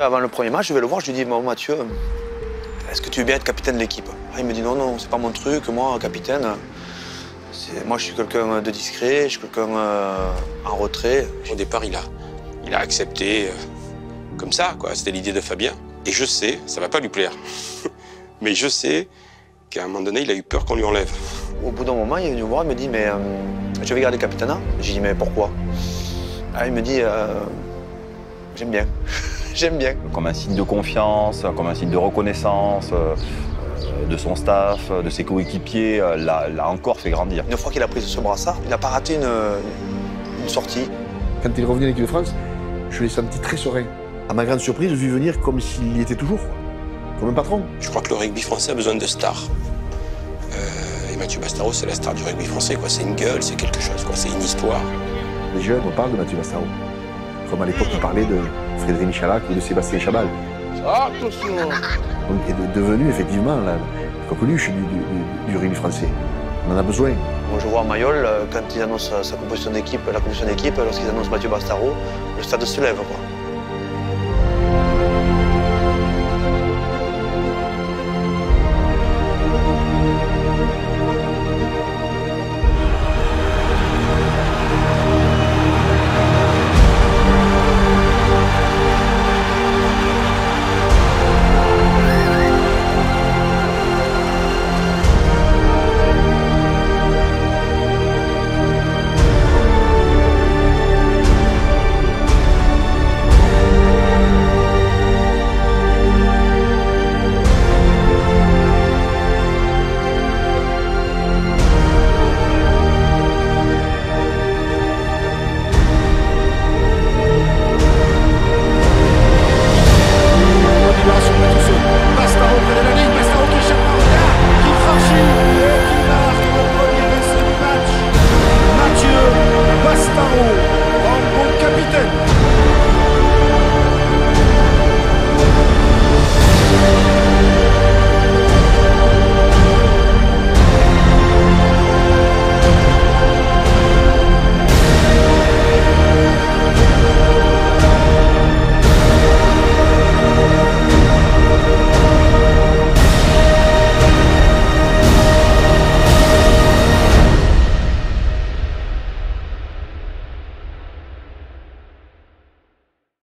Avant le premier match, je vais le voir, je lui dis bon, Mathieu, est-ce que tu veux bien être capitaine de l'équipe? Ah, Il me dit non, non, c'est pas mon truc, moi, capitaine. Moi, je suis quelqu'un de discret, je suis quelqu'un euh, en retrait. Au départ, il a, il a accepté euh, comme ça, quoi. C'était l'idée de Fabien. Et je sais, ça va pas lui plaire, mais je sais qu'à un moment donné, il a eu peur qu'on lui enlève. Au bout d'un moment, il est venu me voir, il me dit mais euh, je vais garder capitana. J'ai dit mais pourquoi? Ah, Il me dit j'aime bien, j'aime bien. Comme un signe de confiance, comme un signe de reconnaissance de son staff, de ses coéquipiers, euh, l'a encore fait grandir. Une fois qu'il a pris ce brassard, il n'a pas raté une, sortie. Quand il est revenu à l'équipe de France, je l'ai senti très serein. À ma grande surprise, je l'ai vu venir comme s'il y était toujours, comme un patron. Je crois que le rugby français a besoin de stars. Euh, et Mathieu Bastaro, c'est la star du rugby français. C'est une gueule, c'est quelque chose, c'est une histoire. Les jeunes, on parle de Mathieu Bastaro. Comme à l'époque, on parlait de Frédéric Michalak ou de Sébastien Chabal. Attention Donc, est devenu effectivement la, coqueluche du, du, rugby français. On en a besoin. Moi, je vois Mayol, euh, quand il annonce sa composition d'équipe, la composition d'équipe, lorsqu'ils annoncent Mathieu Bastaro, le stade se lève. Quoi.